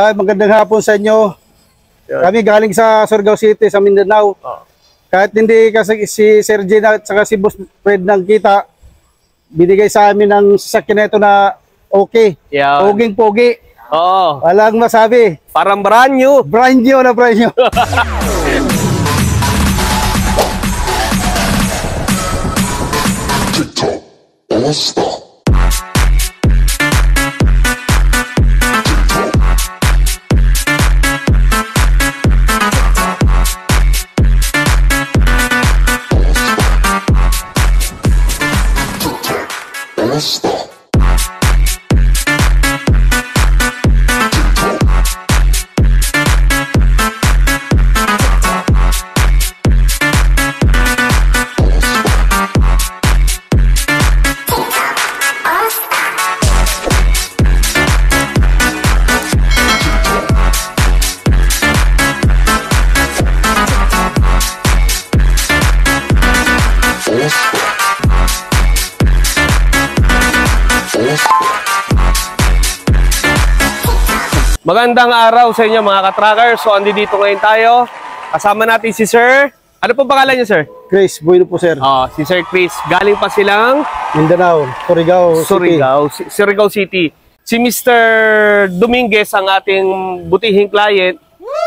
Ay, magandang hapon sa inyo. Yun. Kami galing sa Surigao City, sa Mindanao. Oh. Kahit hindi kasi si Sir Gene at saka si Boss Fred nang kita, binigay sa amin ng sasakyan na ito na okay. Yan. Poging-pogi. Oo. Walang masabi. Parang brand new. Brand new na brand new. TikTok All Star. Magandang araw sa inyo mga ka-tracker. So, andi dito ngayon tayo. Kasama natin si Sir. Ano po pangalan niyo, Sir? Chris, bueno po sir. Ah, si Sir Chris. Galing pa silang Mindanao, Surigao City. Surigao, Surigao City. Si Mr. Dominguez, ang ating butihing client,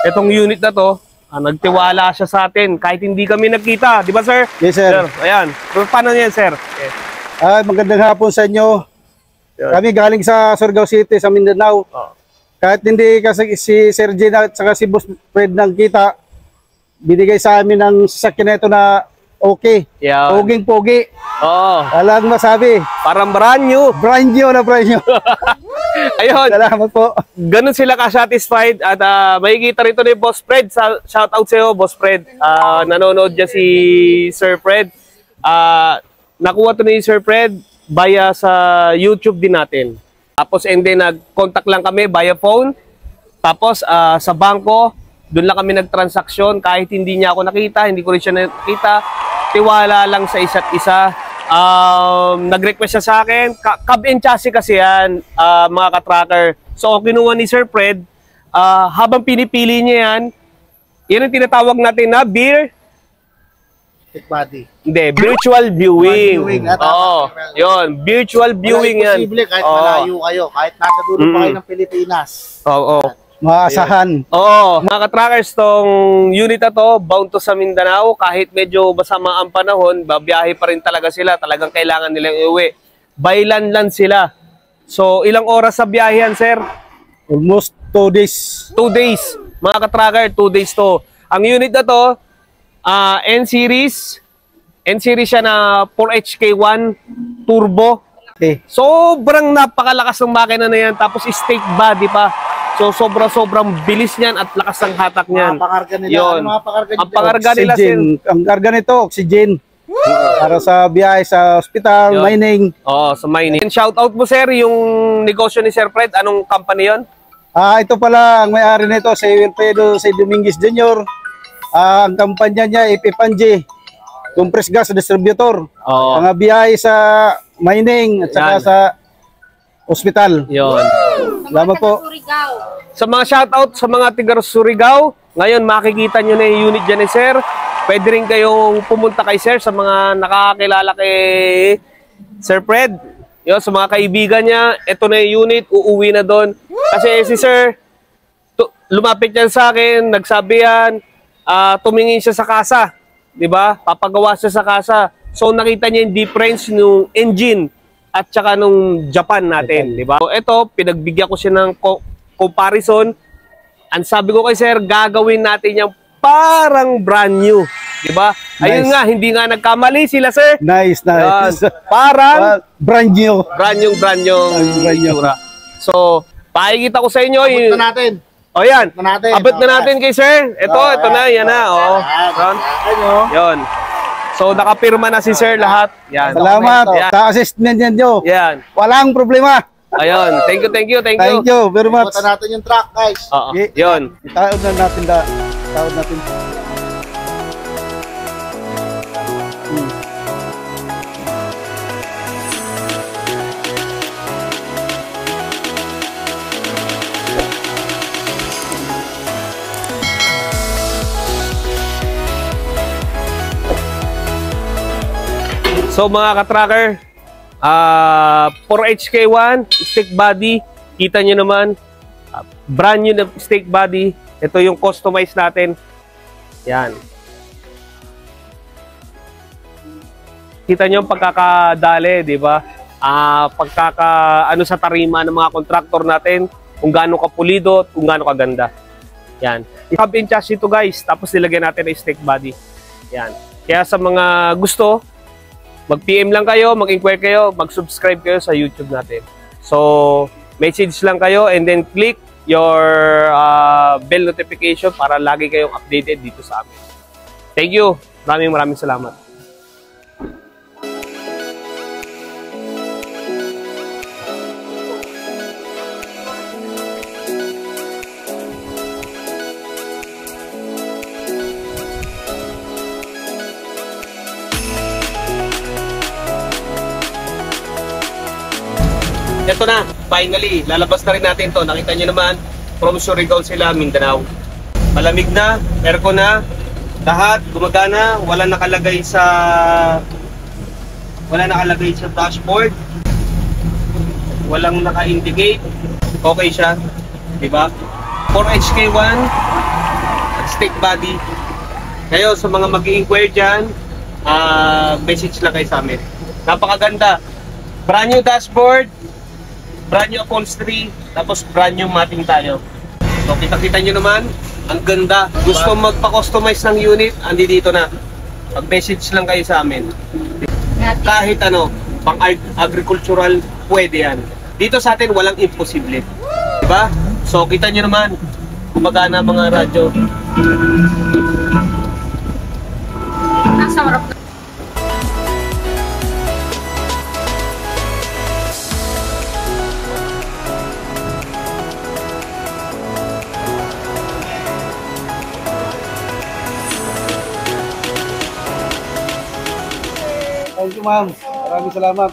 itong unit na to, ah, nagtiwala siya sa atin kahit hindi kami nagkita. Di ba, Sir? Yes, sir. ayan. Pero paano yan, Sir? Yes. Ay, magandang hapon sa inyo. Kami galing sa Surigao City, sa Mindanao. Oh. Kahit hindi kasi si Sir at saka si Boss Fred nang kita, binigay sa amin ng sasakyan na ito na okay. Yan. Poging-pogi. Oo. Walang masabi. Parang brand new. Brand new na brand new. Ayun. Salamat po. ganun sila ka-satisfied at uh, makikita rito ni Boss Fred. Sa, shout out sa iyo, Boss Fred. Ah, nanonood dyan si Sir Fred. Ah, nakuha to ni Sir Fred via sa YouTube din natin. Tapos and then nag-contact lang kami via phone. Tapos ah, sa bangko, doon lang kami nagtransaksyon kahit hindi niya ako nakita, hindi ko rin siya nakita. Tiwala lang sa isa't isa. Um, nag-request siya sa akin. Cab and chassis kasi yan, ah, mga ka-tracker. So, kinuha ni Sir Fred. ah, habang pinipili niya yan, yan ang tinatawag natin na beer, Fit body. hindi, virtual viewing. viewing, ah. Oo, yun, virtual viewing yan. imposible kahit Oo. malayo kayo, kahit nasa dulo pa Mm. kayo ng Pilipinas. Oo. Maasahan. Oo, mga ka-trackers, tong unit na to, bound to sa Mindanao, kahit medyo masama ang panahon, babiyahe pa rin talaga sila. Talagang kailangan nilang iuwi. Bailan sila. So, ilang oras sa biyahe yan, sir? Almost two days. Two days. Mga ka-tracker, two days to. Ang unit na to, ah, N-Series. N-Series siya na 4HK1 Turbo. Okay. Sobrang napakalakas ng makina na yan. Tapos stake body pa. So, sobra-sobrang bilis niyan at lakas ng hatak niyan. Mga pakarga nila. Yun. Ano mga pakarga Ang nila? pakarga nila, sir. Oxygen. Ang karga nito, oxygen. Para sa biyahe sa hospital, Yun. mining. Oo, sa mining. Shout out mo, sir, yung negosyo ni Sir Fred. Anong company yon? Ah, ito pala ang may-ari nito si Wilfredo si Dominguez Jr. Ah, ang kampanya niya Ipipanji. Compressed gas distributor. Oo. Mga biyahe sa mining at saka Yan. sa hospital. Yon. Salamat po. Sa mga shoutout sa mga tiga Surigao, ngayon makikita nyo na yung unit dyan ni Sir. Pwede rin kayong pumunta kay Sir sa mga nakakakilala kay Sir Fred. Yun, sa mga kaibigan niya, ito na yung unit, uuwi na doon. Kasi si Sir, lumapit yan sa akin, nagsabi yan, ah, tumingin siya sa kasa. 'di ba? Papagawa siya sa kasa. So nakita niya yung difference nung engine at saka nung Japan natin, 'di ba? So ito, pinagbigyan ko siya ng co- comparison. Ang sabi ko kay Sir, gagawin natin yung parang brand new, 'di ba? Ayun Nice. nga, hindi nga nagkamali sila, Sir. Nice, nice. Parang Ah, brand new. brand yung brand yung Brand new. So, pakikita ko sa inyo Abot yung na natin. O yan. Abot na natin. Abot na Okay. natin kay Sir. Ito, Oh, ito na, yan na. Oh. Yan. Ano? Yon. So nakapirma na si Sir lahat. Yan. Salamat Yan. sa assessment niyo. Yan. Walang problema. Ayun. Thank you, thank you, thank you. Thank you very much. Na natin yung truck, guys. Oo. Yon. Taod na natin da. Taod natin. So mga ka-tracker, ah 4HK1, stick body, kita nyo naman, ah, brand new na stick body. Ito yung customize natin. Yan. Kita nyo ang pagkakadali, di ba? Ah, pagkaka ano sa tarima ng mga contractor natin, kung gaano kapulido kung gaano kaganda. Yan. Hub and chassis ito guys, tapos nilagyan natin ng stick body. Yan. Kaya sa mga gusto, mag-PM lang kayo, mag-inquire kayo, mag-subscribe kayo sa YouTube natin. So, message lang kayo and then click your uh, bell notification para lagi kayong updated dito sa amin. Thank you. Maraming maraming salamat. Ito na, finally, lalabas na rin natin to. Nakita nyo naman, from Surigao sila, Mindanao. Malamig na, aircon na, lahat gumagana, wala nakalagay sa wala nakalagay sa dashboard. Walang naka-indicate. Okay siya, 'di ba? 4HK1 stick body. Kayo sa mga mag-inquire diyan, ah message lang kayo sa amin. Napakaganda. Brand new dashboard, brand new upholstery, tapos brand new matting tayo. So kita-kita nyo naman, ang ganda. Gusto magpa-customize ng unit, andi dito na. Mag-message lang kayo sa amin. Kahit ano, pang ag- agricultural, pwede yan. Dito sa atin, walang imposible. Diba? So kita nyo naman, gumagana mga radyo. Nasa harap ma'am. Maraming salamat.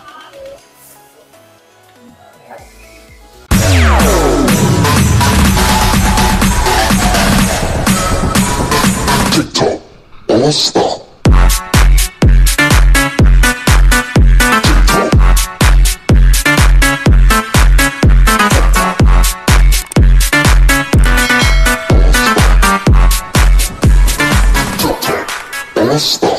Stop.